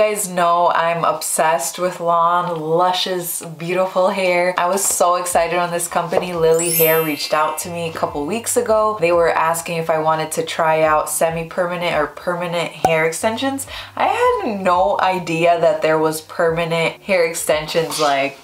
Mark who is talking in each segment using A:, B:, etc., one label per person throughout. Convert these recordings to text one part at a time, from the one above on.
A: guys know, I'm obsessed with long, luscious, beautiful hair. I was so excited when this company, Lily Hair, reached out to me a couple weeks ago. They were asking if I wanted to try out semi-permanent or permanent hair extensions. I had no idea that there was permanent hair extensions like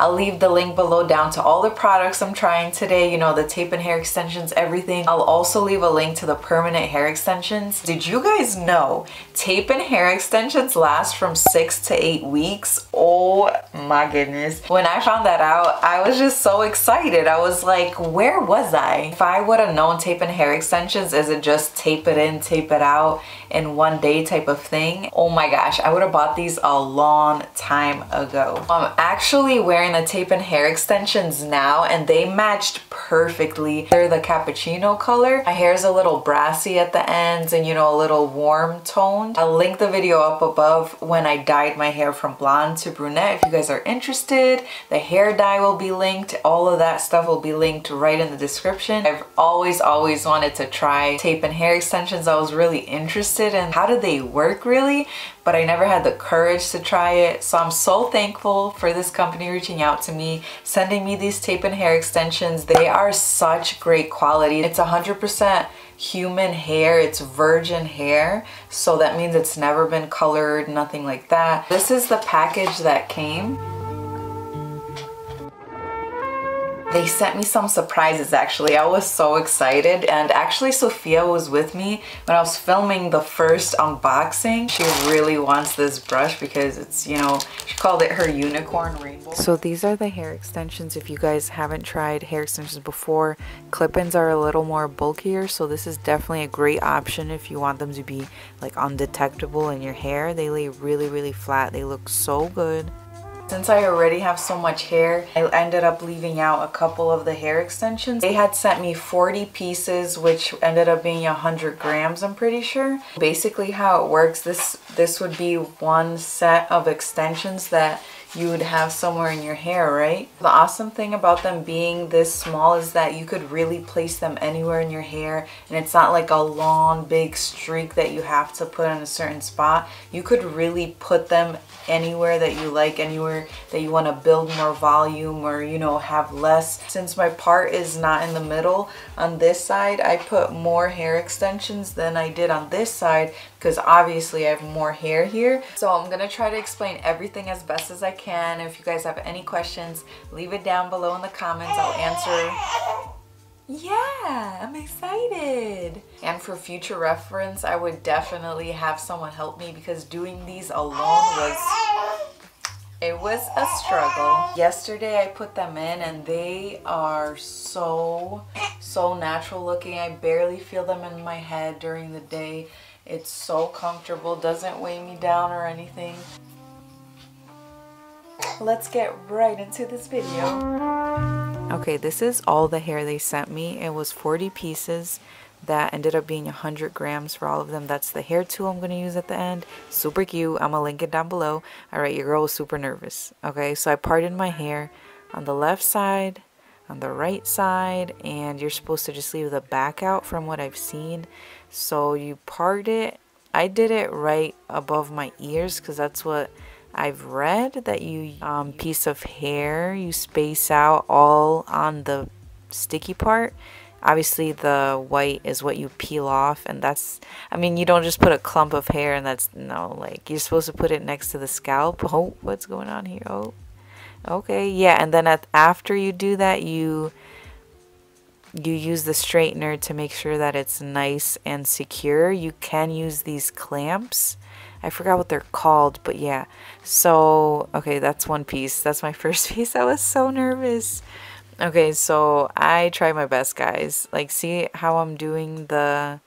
A: I'll leave the link below down to all the products I'm trying today, you know, the tape in hair extensions, everything. I'll also leave a link to the permanent hair extensions. Did you guys know tape in hair extensions last from six to eight weeks? Oh my goodness. When I found that out, I was just so excited. I was like, where was I? If I would have known tape in hair extensions is it just tape it in, tape it out in one day type of thing, oh my gosh, I would have bought these a long time ago. I'm actually wearing the tape in hair extensions now and they matched perfectly. They're the cappuccino color. My hair is a little brassy at the ends and you know a little warm toned. I'll link the video up above when I dyed my hair from blonde to brunette if you guys are interested. The hair dye will be linked. All of that stuff will be linked right in the description. I've always always wanted to try tape in hair extensions. I was really interested in how do they work really but I never had the courage to try it. So I'm so thankful for this company reaching out to me, sending me these tape in hair extensions. They are such great quality. It's 100% human hair. It's virgin hair. So that means it's never been colored, nothing like that. This is the package that came. They sent me some surprises actually. I was so excited and actually Sophia was with me when I was filming the first unboxing. She really wants this brush because it's, you know, she called it her unicorn rainbow. So these are the hair extensions. If you guys haven't tried hair extensions before, clip-ins are a little more bulkier. So this is definitely a great option if you want them to be like undetectable in your hair. They lay really, really flat. They look so good. Since I already have so much hair, I ended up leaving out a couple of the hair extensions. They had sent me 40 pieces, which ended up being 100 grams, I'm pretty sure. Basically how it works, this, this would be one set of extensions that you would have somewhere in your hair, right? The awesome thing about them being this small is that you could really place them anywhere in your hair and it's not like a long big streak that you have to put in a certain spot. You could really put them anywhere that you like, anywhere that you want to build more volume or, you know, have less. Since my part is not in the middle, on this side, I put more hair extensions than I did on this side because obviously I have more hair here. So I'm going to try to explain everything as best as I can. If you guys have any questions, leave it down below in the comments. I'll answer yeah, I'm excited. And for future reference, I would definitely have someone help me because doing these alone was it was a struggle. Yesterday I put them in and they are so, so natural looking. I barely feel them in my head during the day. It's so comfortable, doesn't weigh me down or anything. Let's get right into this video. Okay, this is all the hair they sent me. It was 40 pieces that ended up being 100 grams for all of them. That's the hair tool I'm going to use at the end. Super cute. I'm going to link it down below. Alright, your girl was super nervous. Okay, so I parted my hair on the left side, on the right side, and you're supposed to just leave the back out from what I've seen. So you part it. I did it right above my ears because that's what I've read that you um, piece of hair you space out all on the sticky part. Obviously the white is what you peel off and that's I mean you don't just put a clump of hair and that's no like you're supposed to put it next to the scalp. Oh what's going on here? Oh okay yeah and then at, after you do that you you use the straightener to make sure that it's nice and secure you can use these clamps I forgot what they're called, but yeah. So, okay, that's one piece. That's my first piece. I was so nervous. Okay, so I try my best, guys. Like, see how I'm doing the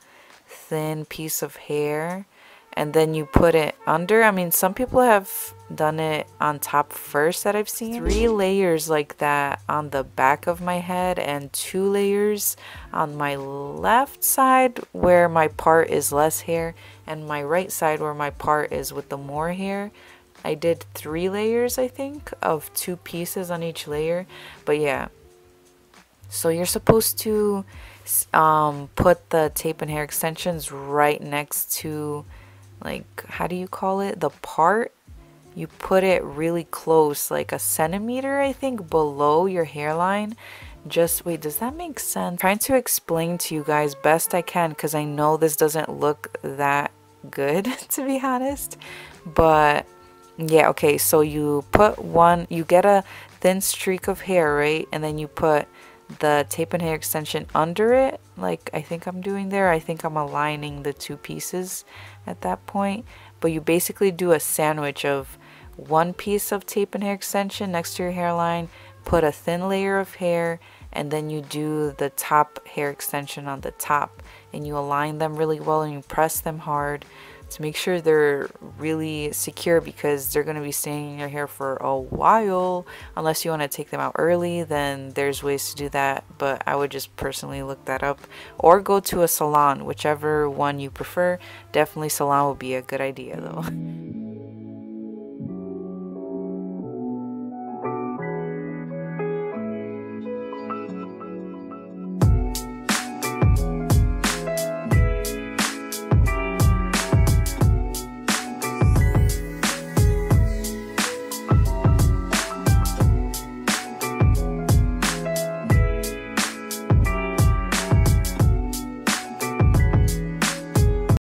A: thin piece of hair? And then you put it under. I mean, some people have done it on top first that I've seen. Three layers like that on the back of my head and two layers on my left side where my part is less hair and my right side where my part is with the more hair. I did three layers, I think, of two pieces on each layer. But yeah, so you're supposed to um, put the tape in hair extensions right next to like how do you call it? The part you put it really close like a centimeter I think below your hairline. Just wait does that make sense? Trying to explain to you guys best I can because I know this doesn't look that good to be honest. But yeah okay so you put one you get a thin streak of hair right? And then you put the tape in hair extension under it like I think I'm doing there. I think I'm aligning the two pieces at that point. But you basically do a sandwich of one piece of tape in hair extension next to your hairline put a thin layer of hair and then you do the top hair extension on the top. And you align them really well and you press them hard to make sure they're really secure because they're going to be staying in your hair for a while. Unless you want to take them out early then there's ways to do that but I would just personally look that up. Or go to a salon whichever one you prefer. Definitely salon would be a good idea though